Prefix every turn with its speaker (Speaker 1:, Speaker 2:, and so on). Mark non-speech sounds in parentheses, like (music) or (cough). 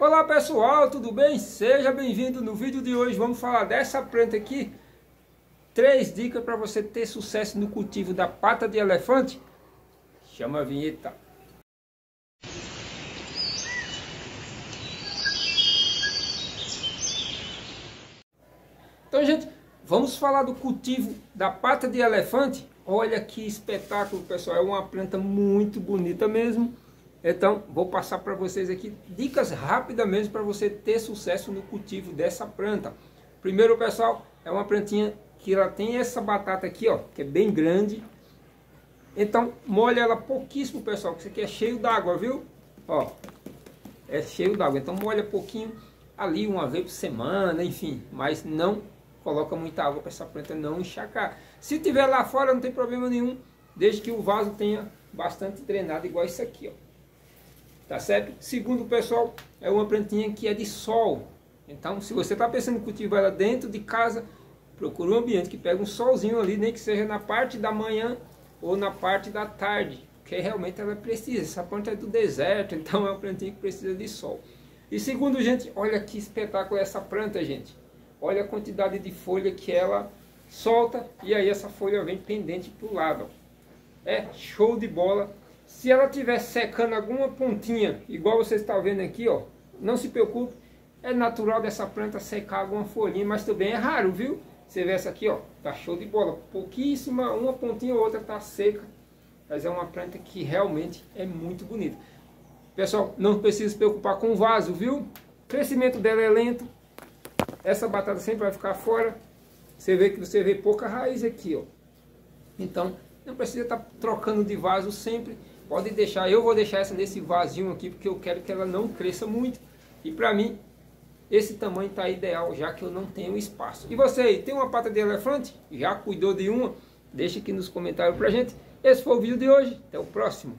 Speaker 1: Olá pessoal, tudo bem? Seja bem-vindo no vídeo de hoje. Vamos falar dessa planta aqui. Três dicas para você ter sucesso no cultivo da pata de elefante. Chama a vinheta. Então, gente, vamos falar do cultivo da pata de elefante. Olha que espetáculo, pessoal. É uma planta muito bonita mesmo. Então, vou passar para vocês aqui dicas rápidas mesmo para você ter sucesso no cultivo dessa planta. Primeiro, pessoal, é uma plantinha que ela tem essa batata aqui, ó, que é bem grande. Então, molha ela pouquíssimo, pessoal, que isso aqui é cheio d'água, viu? Ó, é cheio d'água. Então, molha pouquinho ali uma vez por semana, enfim, mas não coloca muita água para essa planta não encharcar. Se tiver lá fora, não tem problema nenhum, desde que o vaso tenha bastante drenado, igual isso aqui, ó. Tá certo? Segundo pessoal, é uma plantinha que é de sol. Então, se você está pensando em cultivar ela dentro de casa, procure um ambiente que pegue um solzinho ali, nem que seja na parte da manhã ou na parte da tarde, porque realmente ela precisa. Essa planta é do deserto, (laughs) então é uma plantinha que precisa de sol. E segundo, gente, olha que espetáculo é essa planta, gente. Olha a quantidade de folha que ela solta e aí essa folha vem pendente para o lado. É show de bola se ela estiver secando alguma pontinha, igual você está vendo aqui, ó, não se preocupe, é natural dessa planta secar alguma folhinha, mas também é raro, viu? Você vê essa aqui, ó, tá show de bola, pouquíssima, uma pontinha ou outra tá seca, mas é uma planta que realmente é muito bonita. Pessoal, não precisa se preocupar com o vaso, viu? O crescimento dela é lento, essa batata sempre vai ficar fora, você vê que você vê pouca raiz aqui, ó. Então, não precisa estar tá trocando de vaso sempre, Pode deixar, eu vou deixar essa nesse vasinho aqui, porque eu quero que ela não cresça muito. E para mim, esse tamanho está ideal, já que eu não tenho espaço. E você aí, tem uma pata de elefante? Já cuidou de uma? Deixa aqui nos comentários pra gente. Esse foi o vídeo de hoje. Até o próximo.